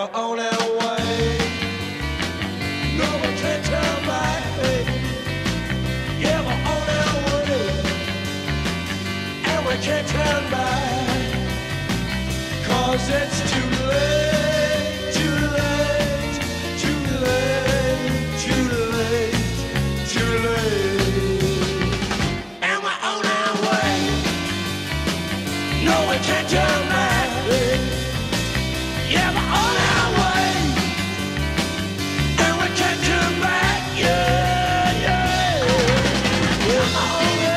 we're on our way. No can turn back. Yeah, we're on our way. And we can't turn it's too late, too late, too late, too late, too late. And we're on our way. No can Oh,